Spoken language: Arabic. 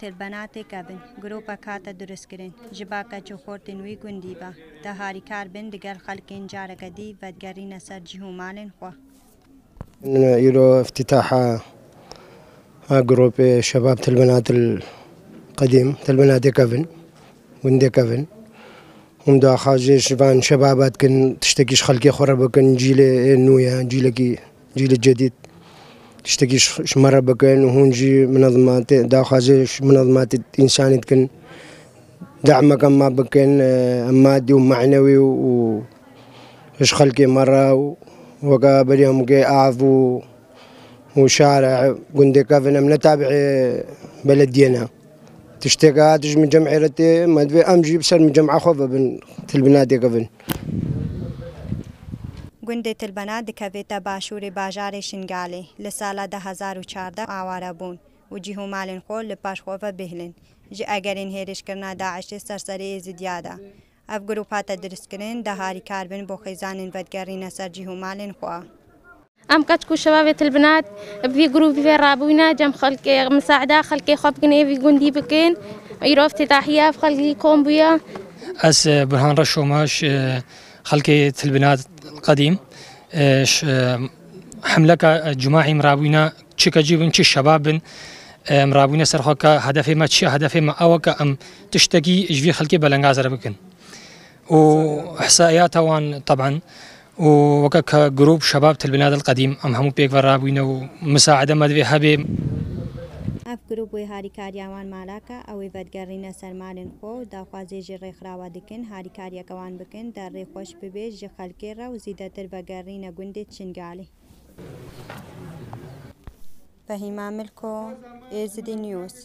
tirbenatê kevin gropek hate duristkirin ji ba keçûxortên wî gundî be te harîkar bin digel xelkên careke dî vedgerîne ser cî û malên xwe يرو افتتاح جروب شباب البنات القديم البنات كفن وندي كفن هم دا خاجي شبان شبابات كن تشتكيش خلقي خربة كن جيل نويا جيلكي جيل الجديد تشتكيش شمرة بكن وهون جي منظمات دا خاجي منظمات إنسانية كن دعمك ما بكن مادي ومعنوي و إيش خلقي مرة و وقا بريهم قي أعفو وشارع قندي كافنا نتابع بلدينا تشتاق عادج من جمع رتي ما دوي أمجي بسر من جمع خوفة بن تلبنادي قبل گوندی تلبنا دکویتا باشور باجار شنگالی لسالا ده 2014 آواره بون. و جیهو مالین خول لپاش خوفه بهلن. جی اگر این هیرش کرنا داعش سرسری زیدیاده اف گروپاتا درست کرن ده هاری کاربن بو خیزانین ودگرین سر جیهو مالین خواه ام كتكو شباب البنات في جروب في رابونا جم خلق مساعدة خلق خب كن في جندي بكين. يرو افتتاحية في خلق كومبيا أس برهان رشوماش خلق البنات القديم. ش- حملك جماعي مرابونا تشيكا جيبن تشي شباب مرابونا سرخوكا هدفي ما تشي هدفي ما أوكا أم تشتكي جفي خلقي بلنغازر بكن. وإحصائيات وان طبعا. و وەکە کە گرروپ شەباب تلبنادە قدیم ئەم هەموو پێکوە ڕابووینە و مساعدە مەدوێ هەبێ ئەف گرروپ بۆی هاریکاریاوان مالاکە ئەوەی بەدگەڕینە سەرمالن خۆ و داخوازێژی ڕێکخراوە دکن هاریکاریەکەوان بکن دە ڕێخۆش ببێ ژە خەلکێڕە و زیدەتر بەگەڕینە گوندی چنگالی فەهیما ملکۆ ئێزدی نیوز.